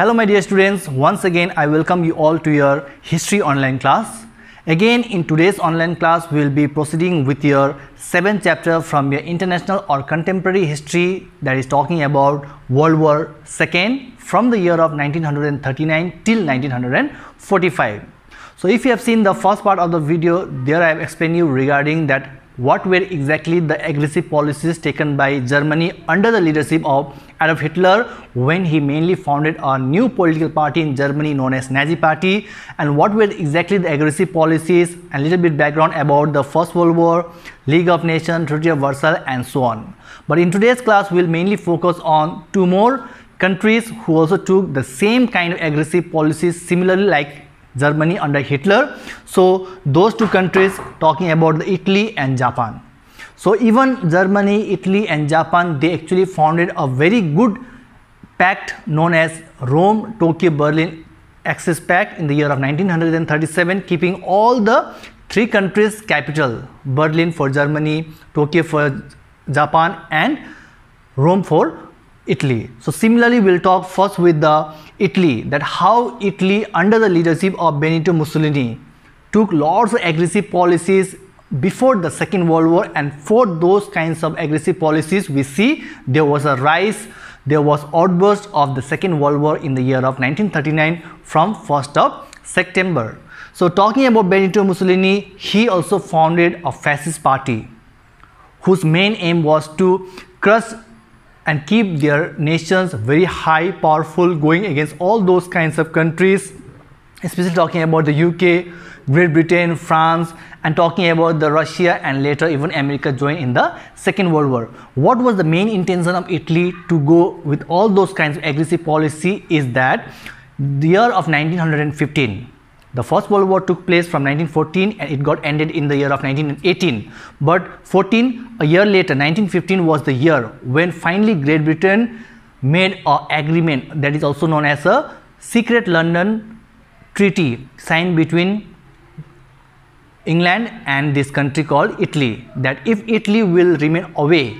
Hello my dear students, once again I welcome you all to your history online class. Again in today's online class we will be proceeding with your 7th chapter from your international or contemporary history that is talking about World War II from the year of 1939 till 1945. So if you have seen the first part of the video there I have explained you regarding that what were exactly the aggressive policies taken by Germany under the leadership of Adolf Hitler when he mainly founded a new political party in Germany known as Nazi Party and what were exactly the aggressive policies and little bit background about the First World War, League of Nations, Treaty of Versailles and so on. But in today's class we will mainly focus on two more countries who also took the same kind of aggressive policies similarly like Germany under Hitler. So those two countries talking about the Italy and Japan. So even Germany, Italy and Japan they actually founded a very good pact known as Rome, Tokyo, Berlin Axis Pact in the year of 1937 keeping all the three countries capital Berlin for Germany, Tokyo for Japan and Rome for Italy. So similarly we'll talk first with the Italy that how Italy under the leadership of Benito Mussolini took lots of aggressive policies before the second world war and for those kinds of aggressive policies we see there was a rise there was outburst of the second world war in the year of 1939 from 1st of September. So talking about Benito Mussolini he also founded a fascist party whose main aim was to crush and keep their nations very high powerful going against all those kinds of countries especially talking about the UK, Great Britain, France and talking about the Russia and later even America joined in the Second World War. What was the main intention of Italy to go with all those kinds of aggressive policy is that the year of 1915 the First World War took place from 1914 and it got ended in the year of 1918. But 14, a year later, 1915 was the year when finally Great Britain made an agreement that is also known as a Secret London Treaty signed between England and this country called Italy that if Italy will remain away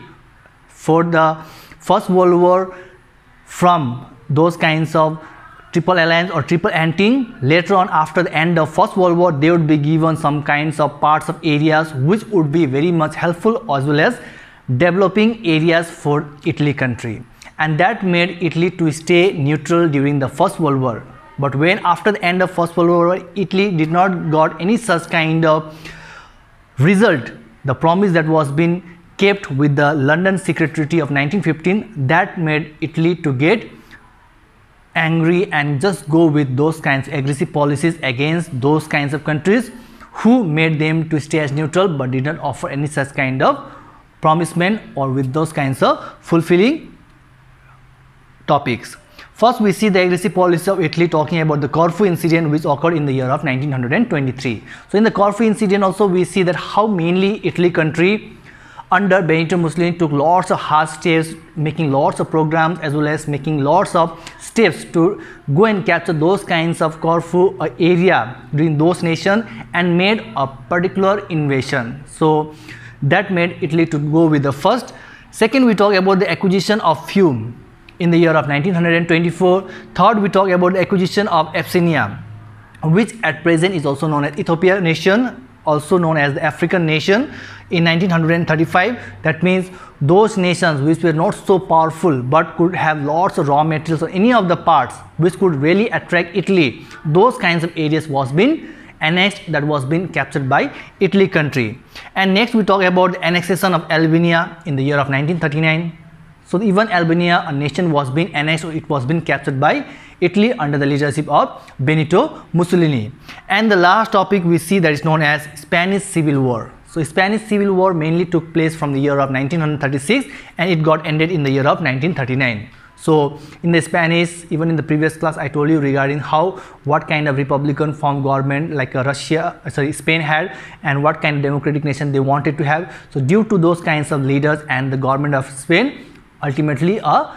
for the First World War from those kinds of triple alliance or triple entente later on after the end of first world war they would be given some kinds of parts of areas which would be very much helpful as well as developing areas for italy country. And that made italy to stay neutral during the first world war but when after the end of first world war italy did not got any such kind of result the promise that was been kept with the london secret treaty of 1915 that made italy to get angry and just go with those kinds of aggressive policies against those kinds of countries who made them to stay as neutral but did not offer any such kind of promisement or with those kinds of fulfilling topics. First we see the aggressive policy of Italy talking about the Corfu incident which occurred in the year of 1923. So in the Corfu incident also we see that how mainly Italy country under Benito Mussolini took lots of hard steps, making lots of programs as well as making lots of steps to go and capture those kinds of Corfu uh, area during those nations and made a particular invasion. So that made Italy to go with the first. Second, we talk about the acquisition of Fiume in the year of 1924. Third, we talk about the acquisition of Abyssinia, which at present is also known as Ethiopia nation also known as the African nation in 1935 that means those nations which were not so powerful but could have lots of raw materials or any of the parts which could really attract Italy those kinds of areas was been annexed that was been captured by Italy country and next we talk about the annexation of Albania in the year of 1939 so even Albania a nation was being annexed or it was being captured by Italy under the leadership of Benito Mussolini. And the last topic we see that is known as Spanish Civil War. So Spanish Civil War mainly took place from the year of 1936 and it got ended in the year of 1939. So in the Spanish, even in the previous class, I told you regarding how what kind of Republican form government like uh, Russia, uh, sorry, Spain had and what kind of democratic nation they wanted to have. So due to those kinds of leaders and the government of Spain, ultimately a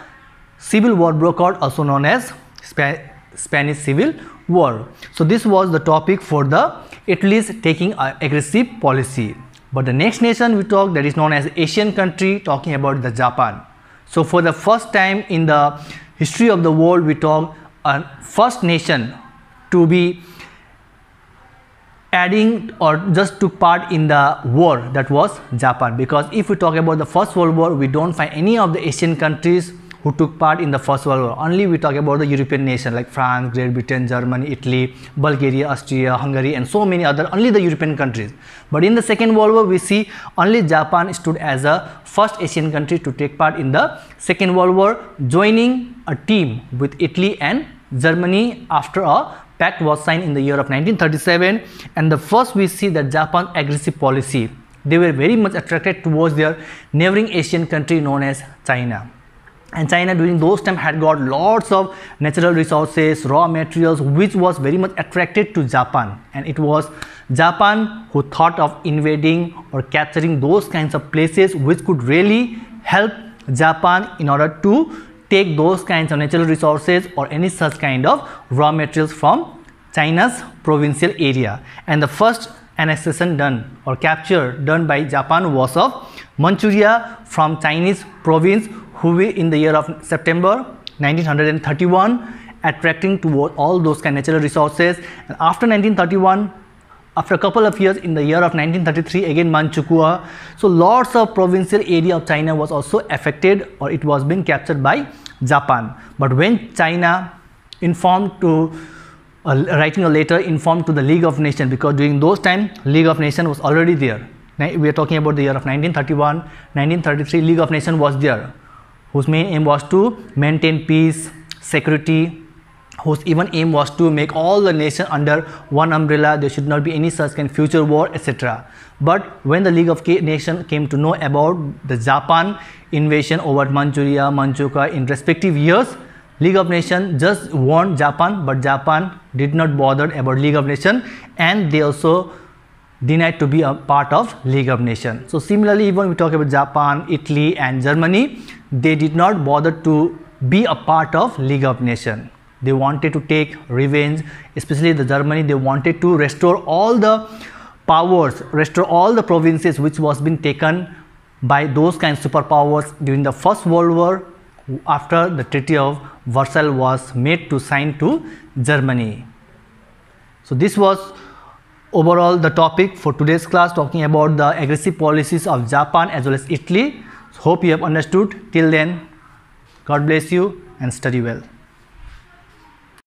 civil war broke out also known as Spanish Civil War. So this was the topic for the Italy's taking aggressive policy. But the next nation we talk that is known as Asian country talking about the Japan. So for the first time in the history of the world we talk a first nation to be adding or just took part in the war that was Japan. Because if we talk about the first world war we don't find any of the Asian countries who took part in the first world war. Only we talk about the European nation like France, Great Britain, Germany, Italy, Bulgaria, Austria, Hungary and so many other only the European countries. But in the second world war we see only Japan stood as a first Asian country to take part in the second world war joining a team with Italy and Germany after a pact was signed in the year of 1937 and the first we see that Japan aggressive policy. They were very much attracted towards their neighboring Asian country known as China. And China during those time had got lots of natural resources raw materials which was very much attracted to Japan. And it was Japan who thought of invading or capturing those kinds of places which could really help Japan in order to take those kinds of natural resources or any such kind of raw materials from China's provincial area. And the first annexation done or capture done by Japan was of Manchuria from Chinese province Hubei in the year of September 1931 attracting toward all those kind of natural resources and after 1931 after a couple of years in the year of 1933 again Manchukuo. So lots of provincial area of China was also affected or it was being captured by Japan. But when China informed to writing a letter informed to the League of Nations because during those time League of Nations was already there. We are talking about the year of 1931, 1933 League of Nations was there whose main aim was to maintain peace, security, whose even aim was to make all the nation under one umbrella there should not be any such kind future war etc but when the league of nations came to know about the japan invasion over manchuria manchukuo in respective years league of nations just warned japan but japan did not bother about league of nations and they also denied to be a part of league of nations. So similarly even we talk about japan italy and germany they did not bother to be a part of league of nations. They wanted to take revenge especially the germany. They wanted to restore all the powers restore all the provinces which was being taken by those kind of superpowers during the first world war after the treaty of versailles was made to sign to germany. So this was overall the topic for today's class talking about the aggressive policies of japan as well as italy. So hope you have understood. Till then god bless you and study well